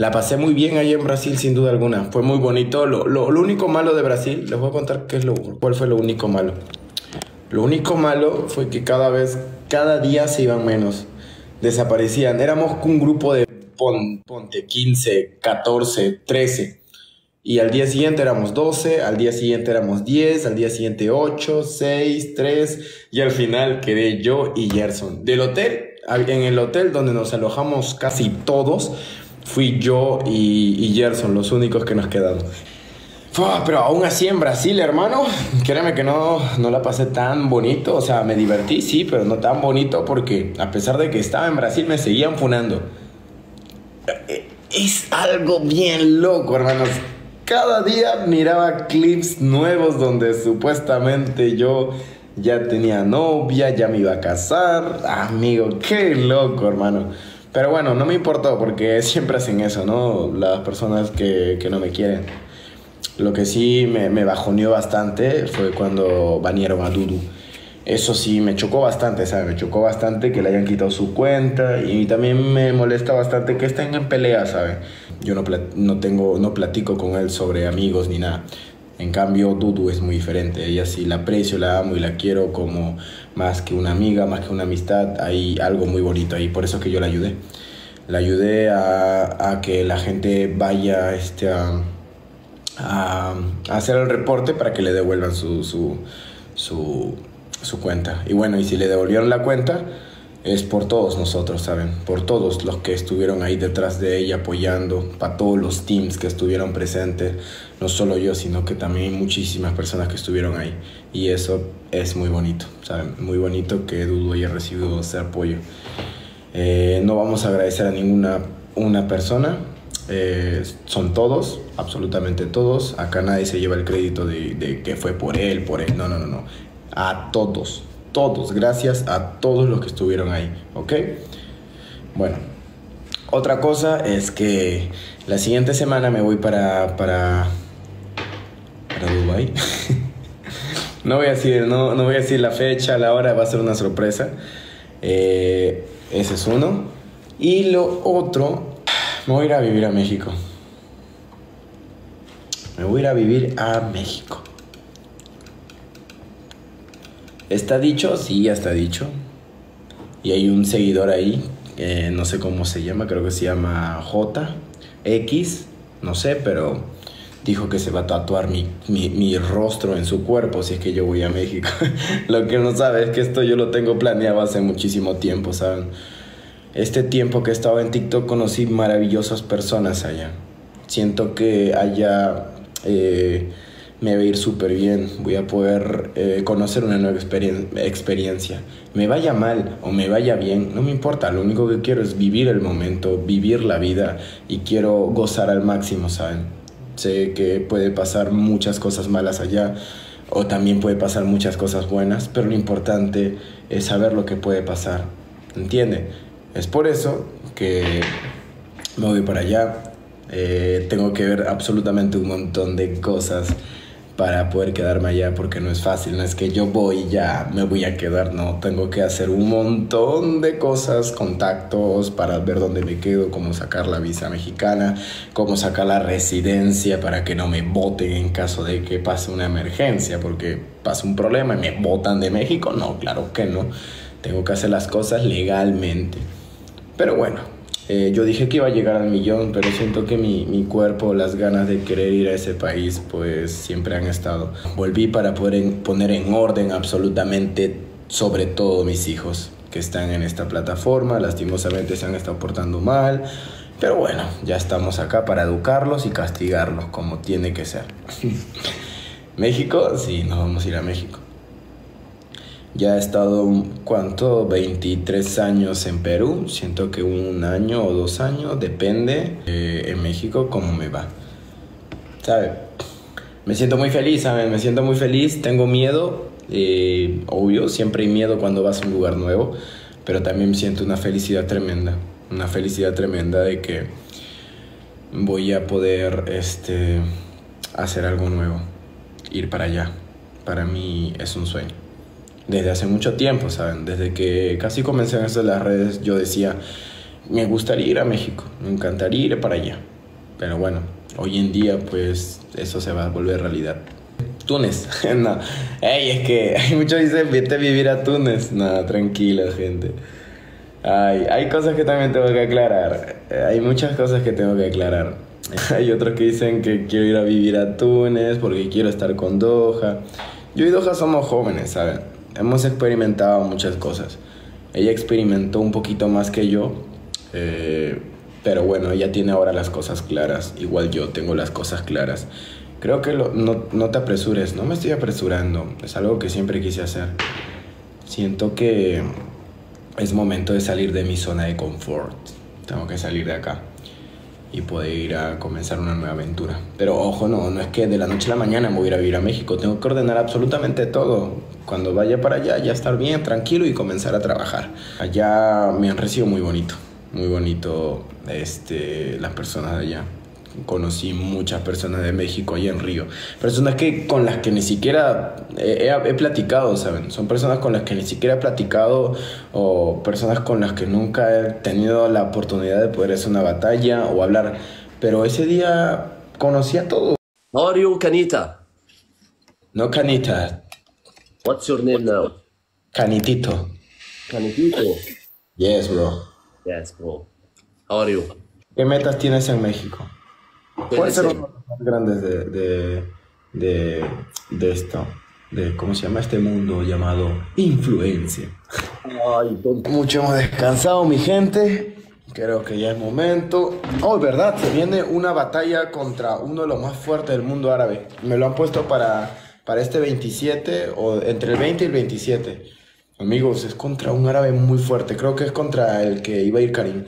La pasé muy bien allá en Brasil, sin duda alguna. Fue muy bonito. Lo, único malo de Brasil, les voy a contar qué es lo, cuál fue lo único malo. Lo único malo fue que cada vez, cada día se iban menos. Desaparecían. Éramos un grupo de pon, ponte 15, 14, 13. Y al día siguiente éramos 12, al día siguiente éramos 10, al día siguiente 8, 6, 3 y al final quedé yo y Gerson. Del hotel, en el hotel donde nos alojamos casi todos, fui yo y, y Gerson los únicos que nos quedamos. Pero aún así en Brasil, hermano, créeme que no, no la pasé tan bonito. O sea, me divertí, sí, pero no tan bonito porque a pesar de que estaba en Brasil me seguían funando. Es algo bien loco, hermanos. Cada día miraba clips nuevos donde supuestamente yo ya tenía novia, ya me iba a casar. Amigo, qué loco, hermano. Pero bueno, no me importó porque siempre hacen eso, ¿no? Las personas que, que no me quieren. Lo que sí me, me bajoneó bastante fue cuando banieron a Dudu. Eso sí me chocó bastante, ¿sabes? Me chocó bastante que le hayan quitado su cuenta y también me molesta bastante que estén en pelea, ¿sabes? Yo no, no, tengo, no platico con él sobre amigos ni nada. En cambio, Dudu es muy diferente. Ella sí la aprecio, la amo y la quiero como más que una amiga, más que una amistad. Hay algo muy bonito ahí, por eso que yo la ayudé. La ayudé a, a que la gente vaya este, a, a, hacer el reporte para que le devuelvan su, su, su, su cuenta. Y bueno, y si le devolvieron la cuenta, es por todos nosotros, ¿saben? Por todos los que estuvieron ahí detrás de ella apoyando, para todos los teams que estuvieron presentes, no solo yo, sino que también muchísimas personas que estuvieron ahí. Y eso es muy bonito, ¿saben? Muy bonito que Dudu haya recibido ese apoyo. Eh, no vamos a agradecer a ninguna una persona, eh, son todos, absolutamente todos. Acá nadie se lleva el crédito de, de que fue por él, por él. No, no, no, no. A todos, todos, gracias a todos los que estuvieron ahí, ¿ok? Bueno, otra cosa es que la siguiente semana me voy para, para, para Dubai. no, voy a decir, no, no voy a decir la fecha, la hora, va a ser una sorpresa. Eh, ese es uno. Y lo otro, me voy a ir a vivir a México. Me voy a ir a vivir a México. ¿Está dicho? Sí, ya está dicho. Y hay un seguidor ahí, eh, no sé cómo se llama, creo que se llama J, X, no sé, pero dijo que se va a tatuar mi, mi, mi, rostro en su cuerpo si es que yo voy a México. lo que no sabe es que esto yo lo tengo planeado hace muchísimo tiempo, ¿saben? Este tiempo que he estado en TikTok conocí maravillosas personas allá. Siento que allá... me va a ir súper bien, voy a poder eh, conocer una nueva experien experiencia. Me vaya mal o me vaya bien, no me importa, lo único que quiero es vivir el momento, vivir la vida y quiero gozar al máximo, ¿saben? Sé que puede pasar muchas cosas malas allá o también puede pasar muchas cosas buenas, pero lo importante es saber lo que puede pasar, ¿entiende? Es por eso que me voy para allá, eh, tengo que ver absolutamente un montón de cosas para poder quedarme allá porque no es fácil, no es que yo voy ya me voy a quedar, no, tengo que hacer un montón de cosas, contactos para ver dónde me quedo, cómo sacar la visa mexicana, cómo sacar la residencia para que no me voten en caso de que pase una emergencia, porque pasa un problema y me votan de México, no, claro que no, tengo que hacer las cosas legalmente. Pero bueno, eh, yo dije que iba a llegar al millón, pero siento que mi, mi, cuerpo, las ganas de querer ir a ese país, pues siempre han estado. Volví para poder poner en orden absolutamente sobre todo mis hijos que están en esta plataforma. Lastimosamente se han estado portando mal. Pero bueno, ya estamos acá para educarlos y castigarlos como tiene que ser. México, sí, nos vamos a ir a México. Ya he estado, ¿cuánto? 23 años en Perú. Siento que un año o dos años, depende. Eh, en México, cómo me va. ¿Sabe? Me siento muy feliz, ¿saben? Me siento muy feliz. Tengo miedo. Eh, obvio, siempre hay miedo cuando vas a un lugar nuevo. Pero también siento una felicidad tremenda. Una felicidad tremenda de que voy a poder este, hacer algo nuevo. Ir para allá. Para mí es un sueño desde hace mucho tiempo, ¿saben? Desde que casi comencé en esto de las redes, yo decía, me gustaría ir a México, me encantaría ir para allá. Pero bueno, hoy en día pues eso se va a volver realidad. Túnez, no. Ey, es que muchos dicen, vete a vivir a Túnez. No, tranquila, gente. Ay, hay cosas que también tengo que aclarar. Hay muchas cosas que tengo que aclarar. Hay otros que dicen que quiero ir a vivir a Túnez porque quiero estar con Doha. Yo y Doha somos jóvenes, ¿saben? Hemos experimentado muchas cosas. Ella experimentó un poquito más que yo, eh, pero bueno, ella tiene ahora las cosas claras. Igual yo tengo las cosas claras. Creo que no, no te apresures, no me estoy apresurando. Es algo que siempre quise hacer. Siento que es momento de salir de mi zona de confort. Tengo que salir de acá y poder ir a comenzar una nueva aventura. Pero ojo, no, no es que de la noche a la mañana me voy a ir a vivir a México. Tengo que ordenar absolutamente todo. Cuando vaya para allá, ya estar bien, tranquilo y comenzar a trabajar. Allá me han recibido muy bonito, muy bonito este, las personas de allá conocí muchas personas de México ahí en Río. Personas que con las que ni siquiera he, he, platicado, ¿saben? Son personas con las que ni siquiera he platicado o personas con las que nunca he tenido la oportunidad de poder hacer una batalla o hablar. Pero ese día conocí a todos. You, Canita? No Canita. What's your name now? Canitito. Canitito? Yes, bro. Yes, bro. How are you? ¿Qué metas tienes en México? ¿Cuál ser uno de los más grandes de, de, de, de, esto? De, ¿Cómo se llama este mundo llamado influencia? Ay, Mucho hemos descansado, mi gente. Creo que ya es momento. Oh, verdad, se viene una batalla contra uno de los más fuertes del mundo árabe. Me lo han puesto para, para este 27, o entre el 20 y el 27. Amigos, es contra un árabe muy fuerte. Creo que es contra el que iba a ir Karim.